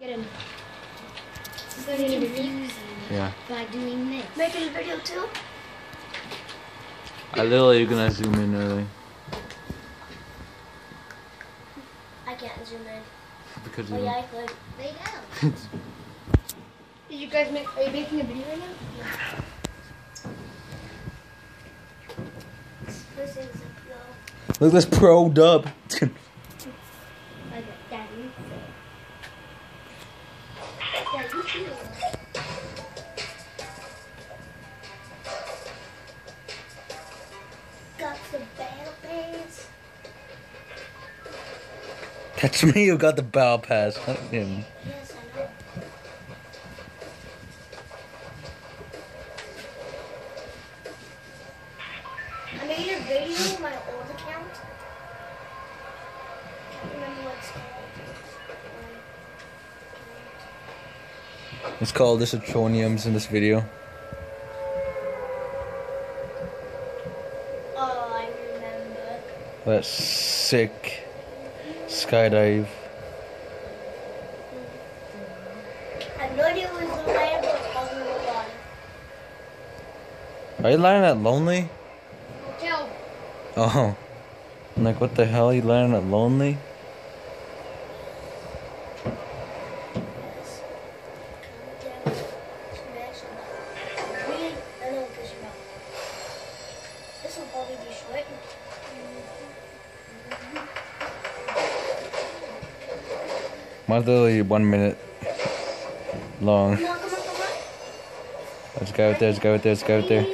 Get in. It's very confusing Yeah. by doing this. Making a video too? I literally gonna zoom in early I can't zoom in. because Oh you yeah, I could. Lay down. Did you guys make? Are you making a video right now? This is a pro. look this pro dub. That's me who got the battle pass, not him. Yes, I know. I made a video on my old account. Can't remember what it's called. It's called Disatroniums in this video. Oh, I remember. That sick skydive. I have no was the land, but all in the water. Are you lying at lonely? Joe. Oh. I'm like, what the hell? Are You lying at lonely? Mine's literally one minute long. Let's go out there, let's go out there, let's go out there.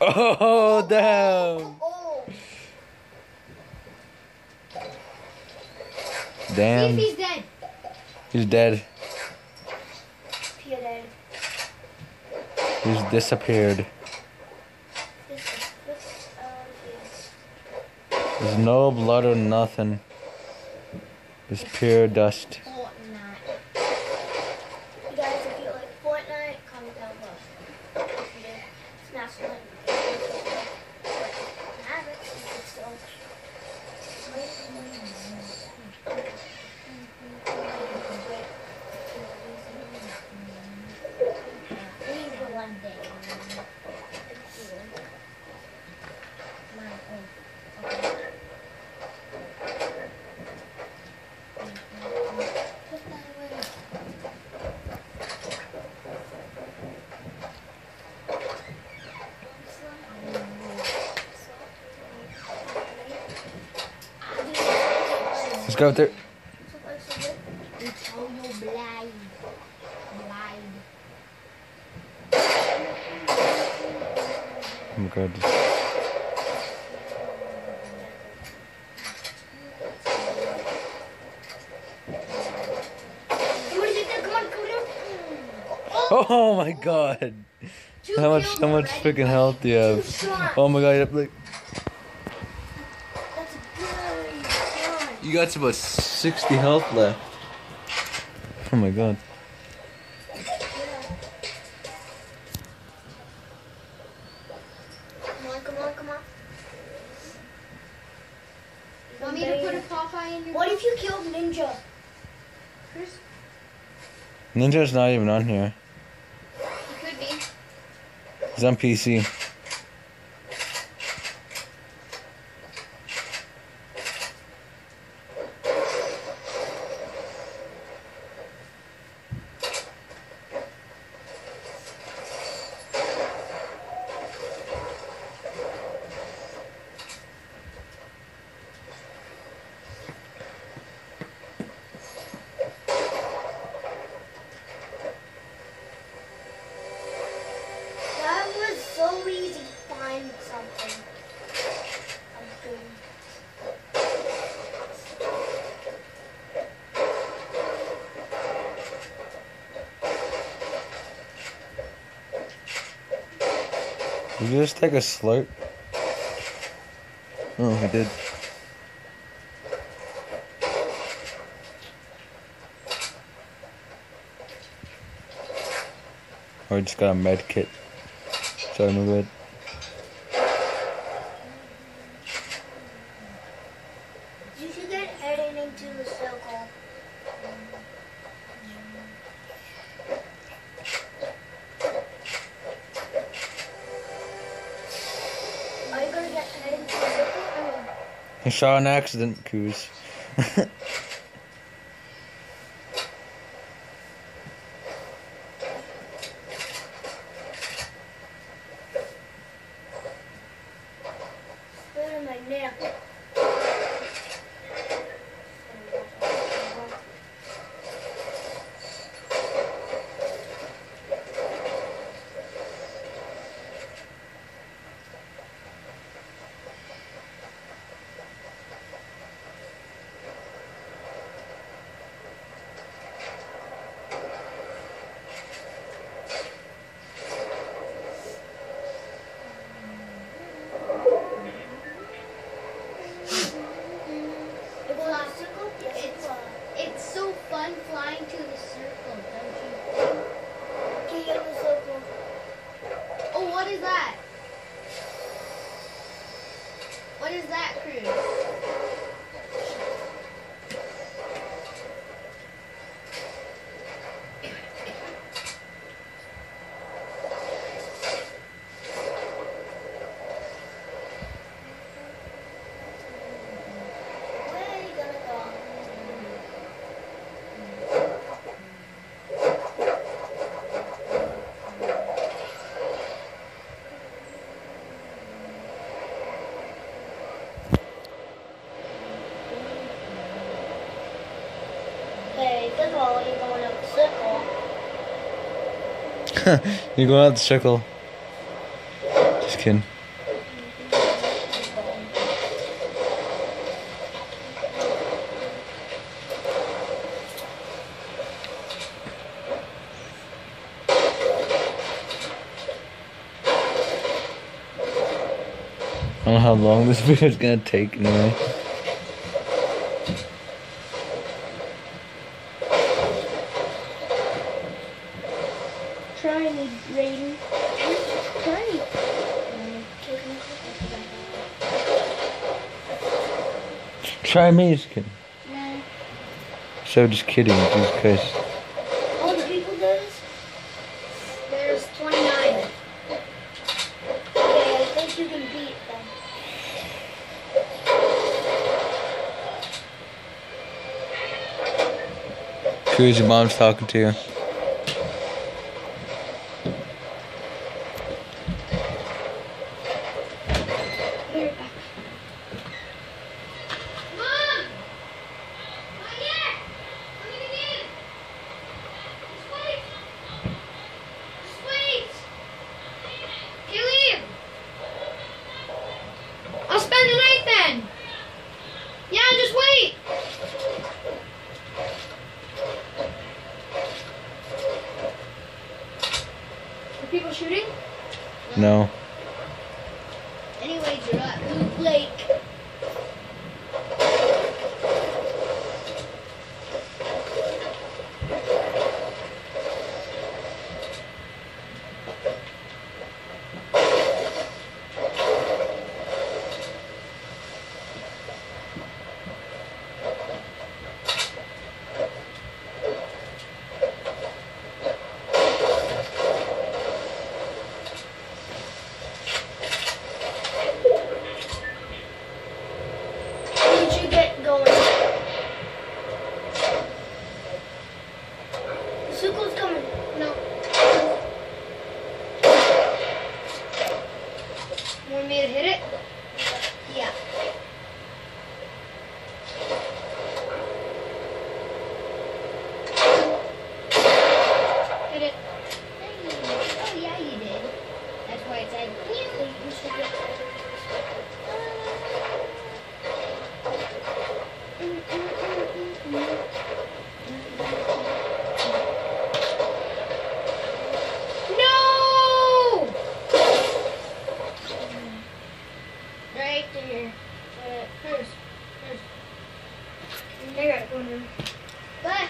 Oh, damn! Damn. He's dead. He's dead. He's disappeared. This is, this, yes. There's no blood or nothing. Just pure dust. Fortnite. You guys, if you like Fortnite, comment down below. If you do, smash the like. Have it, you can still. Maybe one day. My own. Okay. Put that away. Let's go your blind. Blind. Oh my god. Oh. How much how much freaking health do you have? Oh my god, like That's a good shot. You got about sixty health left. Oh my god. Come on, come on, come on. Want me to put a Popeye in your What if you killed Ninja? Chris? Ninja's not even on here. It could be. He's on PC. That was so easy to find something. I'm good. Did you just take a slurp? Oh, I did. Oh, I just got a med kit. Sorry, my bad. Saw an accident, Coos. Put it in my neck. It goes in a circle? Yes, it It's- does. It's so fun flying to the circle, don't you think? Okay, yellow circle. Oh, what is that? What is that, Cruz? You're going. You're going out the circle. Just kidding. I don't know how long this video is gonna take anyway. Raiden. Try me. Try me, just kidding. No. So just kidding, Christ. All the people do this? There's 29. Okay, I think you can beat them. Who's your mom's talking to you. Here, Mom! Not yet! I'm gonna get it! Just wait! Just wait! Caleb! I'll spend the night then! Yeah, just wait! Are people shooting? No. Anyway, you're at Loot Lake.